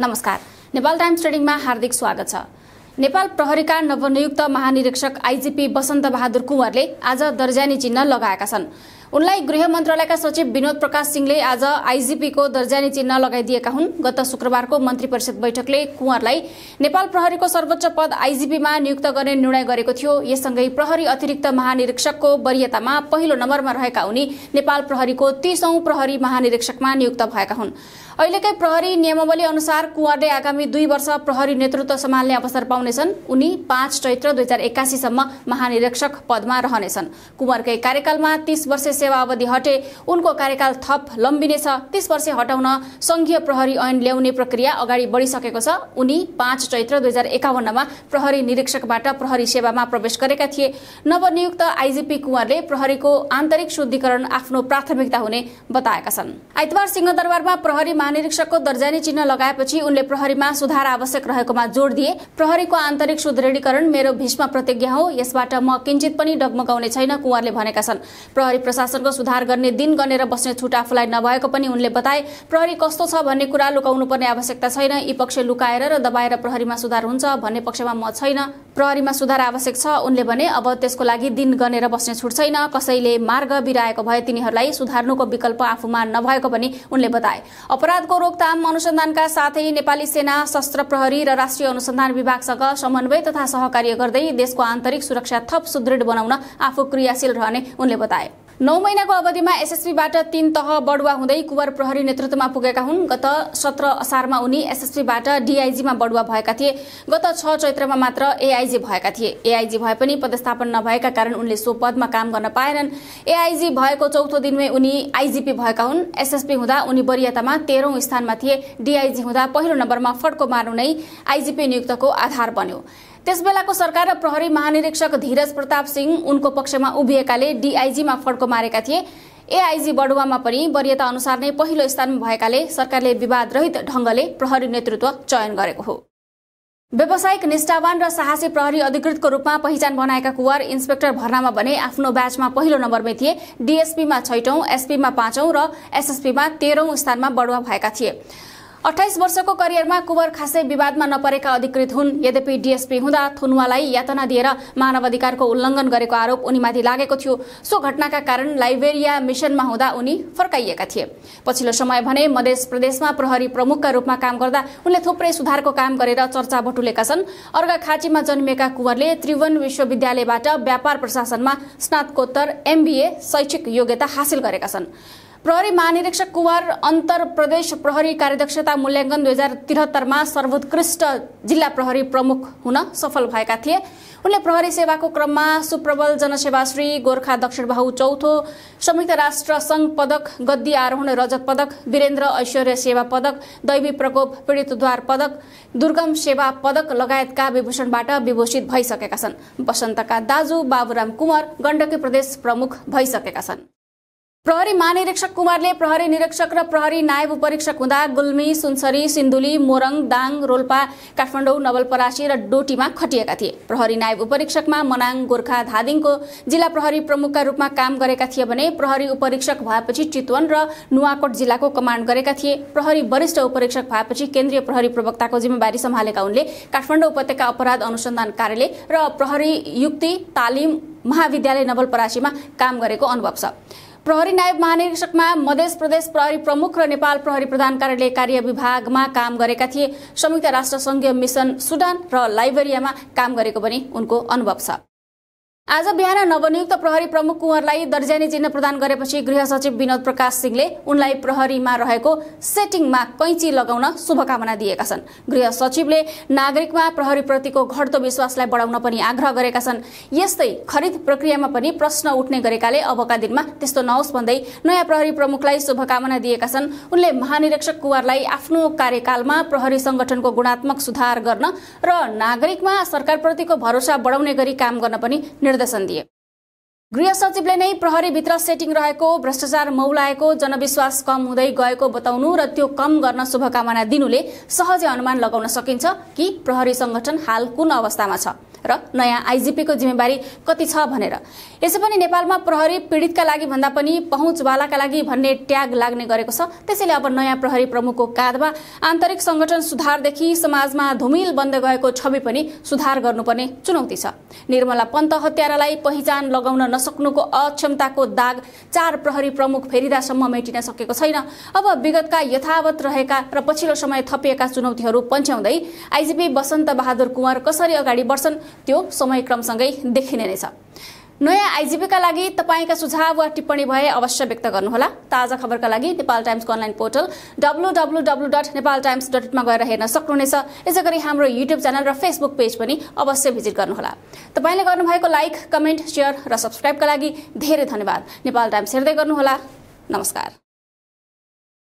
नमस्कार। नेपाल टाइम्स ट्रेडिङमा हार्दिक स्वागत छ। नेपाल प्रहरीका नवनियुक्त महानिरीक्षक आइजिपी वसन्त बहादुर कुँवरले आज दर्जानी चिन्ह लगाएका छन्। उनलाई गृह मन्त्रालयका सचिव विनोद प्रकाश सिंहले आज आइजिपीको दर्जानी चिन्ह लगाइदिएका हुन्। गत शुक्रबारको मन्त्री परिषद बैठकले कुँवरलाई नेपाल प्रहरीको सर्वोच्च पद आइजिपीमा नियुक्त गर्ने निर्णय गरेको थियो। यससँगै प्रहरी अतिरिक्त महानिरीक्षकको वरियतामा पहिलो नम्बरमा रहेका उनी नेपाल प्रहरीको तीसौं प्रहरी महानिरीक्षकमा नियुक्त भएका हुन्। अहिलेकै प्रहरी नियमावली अनुसार कुँवरले आगामी दुई वर्ष प्रहरी नेतृत्व सम्हाल्ने अवसर पाउनेछन्। उनी पाँच चैत्र दुई हजार एक्कासीसम्म महानिरीक्षक पदमा रहनेछन्। कुँवरकै कार्यकालमा तीस वर्ष सेवा अवधि हटे उनको कार्यकाल थप लम्बिनेछ। तीस वर्ष हटाउन संघीय प्रहरी ऐन ल्याउने प्रक्रिया अगाडि बढिसकेको छ। उनी पाँच चैत्र दुई हजार एकाउन्नमा प्रहरी निरीक्षकबाट प्रहरी सेवामा प्रवेश गरेका थिए। नवनियुक्त आइजिपी कुँवरले प्रहरीको आन्तरिक शुद्धिकरण आफ्नो प्राथमिकता हुने बताएका छन्। आइतबार सिंहदरबारमा प्रहरी महानिरीक्षकको दर्जानी चिन्ह लगाएपछि उनले प्रहरीमा सुधार आवश्यक रहेकोमा जोड दिए। प्रहरीको आन्तरिक सुदृढीकरण मेरो भीष्म प्रतिज्ञा हो। यसबाट म किञ्चित पनि डगमगाउने छैन कुँवरले भनेका छन्। प्रहरी प्रशासनको सुधार गर्ने दिन गनेर बस्ने छुट आफूलाई नभएको पनि उनले बताए प्रहरी कस्तो छ भन्ने कुरा लुकाउनु पर्ने आवश्यकता छैन। यी पक्ष लुकाएर र दबाएर प्रहरीमा सुधार हुन्छ भन्ने पक्षमा म छैन। प्रहरीमा सुधार आवश्यक छ। उनले भने अब त्यसको लागि दिन गनेर बस्ने छुट छैन। कसैले मार्ग बिराएको भए तिनीहरूलाई सुधार्नुको विकल्प आफूमा नभएको पनि उनले बताए। अपराधको रोकथाम अनुसन्धानका साथै नेपाली सेना शस्त्र प्रहरी र राष्ट्रिय अनुसन्धान विभागसँग समन्वय तथा सहकार्य गर्दै देशको आन्तरिक सुरक्षा थप सुदृढ बनाउन आफू क्रियाशील रहने उनले बताए। नौ महिनाको अवधिमा एसएसपीबाट तीन तह बढुवा हुँदै कुवर प्रहरी नेतृत्वमा पुगेका हुन्। गत सत्र असारमा उनी एसएसपीबाट डीआईजीमा बढुवा भएका थिए। गत छ चैत्रमा मात्र एआईजी भएका थिए। एआईजी भए पनि पदस्थापन नभएका कारण उनले सो पदमा काम गर्न पाएनन्। एआईजी भएको चौथो दिनमै उनी आइजिपी भएका हुन्। एसएसपी हुँदा उनी वरियतामा तेह्रौं स्थानमा थिए। डीआईजी हुँदा पहिलो नम्बरमा फड्को मार्नु नै आइजिपी नियुक्तको आधार बन्यो। त्यसबेलाको सरकार र प्रहरी महानिरीक्षक धीरज प्रताप सिंह उनको पक्षमा उभिएकाले डीआईजीमा फड्को मारेका थिए। एआईजी बडुवामा पनि वरियता अनुसार नै पहिलो स्थानमा भएकाले सरकारले विवाद रहित ढंगले प्रहरी नेतृत्व चयन गरेको हो। व्यावसायिक निष्ठावान र साहसी प्रहरी अधिकृतको रूपमा पहिचान बनाएका कुवर इन्सपेक्टर भर्नामा भने आफ्नो ब्याचमा पहिलो नम्बरमै थिए। डीएसपीमा छैटौं एसपीमा पाँचौं र एसएसपीमा तेह्रौं स्थानमा बढुवा भएका थिए। अठाइस वर्षको करियरमा कुवर खासै विवादमा नपरेका अधिकृत हुन्। यद्यपि डीएसपी हुँदा थुनुवालाई यातना दिएर मानव अधिकारको उल्लङ्घन गरेको आरोप उनीमाथि लागेको थियो। सो घटनाका कारण लाइबेरिया मिसनमा हुँदा उनी फर्काइएका थिए। पछिल्लो समय भने मध्य प्रदेशमा प्रहरी प्रमुखका रूपमा काम गर्दा उनले थुप्रै सुधारको काम गरेर चर्चा बटुलेका छन्। अर्घा खाँचीमा जन्मिएका कुवरले त्रिभुवन विश्वविद्यालयबाट व्यापार प्रशासनमा स्नातकोत्तर एमबीए शैक्षिक योग्यता हासिल गरेका छन्। प्रहरी महानिरीक्षक कुवर अन्तर प्रदेश प्रहरी कार्यदक्षता मूल्याङ्कन दुई हजार त्रिहत्तरमा सर्वोत्कृष्ट जिल्ला प्रहरी प्रमुख हुन सफल भएका थिए। उनले प्रहरी सेवाको क्रममा सुप्रबल जनसेवाश्री गोर्खा दक्षिण बाहु चौथो संयुक्त राष्ट्र संघ पदक गद्दी आरोहण रजत पदक वीरेन्द्र ऐश्वर्य सेवा पदक दैवी प्रकोप पीडितद्वार पदक दुर्गम सेवा पदक लगायतका विभूषणबाट विभूषित भइसकेका छन्। वसन्तका दाजु बाबुराम कुमार गण्डकी प्रदेश प्रमुख भइसकेका छन्। प्रहरी महानिरीक्षक कुमारले प्रहरी निरीक्षक र प्रहरी नायब उपरीक्षक हुँदा गुल्मी सुनसरी सिन्धुली मोरङ दाङ रोल्पा काठमाडौँ नवलपरासी र डोटीमा खटिएका थिए। प्रहरी नायब उपरीक्षकमा मनाङ गोर्खा धादिङको जिल्ला प्रहरी प्रमुखका रूपमा काम गरेका थिए भने प्रहरी उपरीक्षक भएपछि चितवन र नुवाकोट जिल्लाको कमान्ड गरेका थिए। प्रहरी वरिष्ठ उपरीक्षक भएपछि केन्द्रीय प्रहरी प्रवक्ताको जिम्मेवारी सम्हालेका उनले काठमाडौँ उपत्यका अपराध अनुसन्धान कार्यालय र प्रहरी युक्ति तालिम महाविद्यालय नवलपरासीमा काम गरेको अनुभव छ। प्रहरी नायब महानिरीक्षकमा मध्य प्रदेश प्रहरी प्रमुख र नेपाल प्रहरी प्रधान कार्यालय कार्य विभागमा काम गरेका थिए। संयुक्त राष्ट्र संघीय मिसन सुडान र लाइबेरियामा काम गरेको पनि उनको अनुभव छ। आज बिहान नवनियुक्त प्रहरी प्रमुख कुँवरलाई दर्जानी चिन्ह प्रदान गरेपछि गृह सचिव विनोद प्रकाश सिंहले उनलाई प्रहरीमा रहेको सेटिङमा कैँची लगाउन शुभकामना दिएका छन्। गृह सचिवले नागरिकमा प्रहरीप्रतिको घट्दो विश्वासलाई बढाउन पनि आग्रह गरेका छन्। यस्तै खरिद प्रक्रियामा पनि प्रश्न उठ्ने गरेकाले अबका दिनमा त्यस्तो नहोस् भन्दै नयाँ प्रहरी प्रमुखलाई शुभकामना दिएका छन्। उनले महानिरीक्षक कुँवरलाई आफ्नो कार्यकालमा प्रहरी संगठनको गुणात्मक सुधार गर्न र नागरिकमा सरकारप्रतिको भरोसा बढाउने गरी काम गर्न पनि निर्देशन दिए। गृह सचिवले नै प्रहरीभित्र सेटिङ रहेको भ्रष्टाचार मौलाएको जनविश्वास कम हुँदै गएको बताउनु र त्यो कम गर्न शुभकामना दिनुले सहजै अनुमान लगाउन सकिन्छ कि प्रहरी संगठन हाल कुन अवस्थामा छ। र नयाँ आइजिपीको जिम्मेवारी कति छ भनेर। यसै पनि नेपालमा प्रहरी पीडितका लागि भन्दा पनि पहुँचवालाका लागि भन्ने ट्याग लाग्ने गरेको छ। त्यसैले अब नयाँ प्रहरी प्रमुखको काँधमा आन्तरिक संगठन सुधारदेखि समाजमा धुमिल बन्द गएको छवि पनि सुधार गर्नुपर्ने चुनौती छ। निर्मला पन्त हत्यारालाई पहिचान लगाउन नसक्नुको अक्षमताको दाग चार प्रहरी प्रमुख फेरिदासम्म मेटिन सकेको छैन। अब विगतका यथावत रहेका र पछिल्लो समय थपिएका चुनौतीहरू पन्छ्याउँदै आइजिपी वसन्त बहादुर कुँवर कसरी अगाडि बढ्छन्? त्यो समयक्रमसँगै देखिने नै छ। नयाँ आइजिपीका लागि तपाईँका सुझाव वा टिप्पणी भए अवश्य व्यक्त गर्नुहोला। ताजा खबरका लागि Nepal टाइम्सको online portal W W W dot Nepal Times डटमा गएर हेर्न सक्नुहुनेछ। यसै गरी हाम्रो युट्युब च्यानल र फेसबुक पेज पनि अवश्य भिजिट गर्नुहोला। तपाईँले गर्नुभएको लाइक कमेन्ट सेयर र सब्सक्राइबका लागि धेरै धन्यवाद। नेपाल टाइम्स हेर्दै गर्नुहोला। नमस्कार।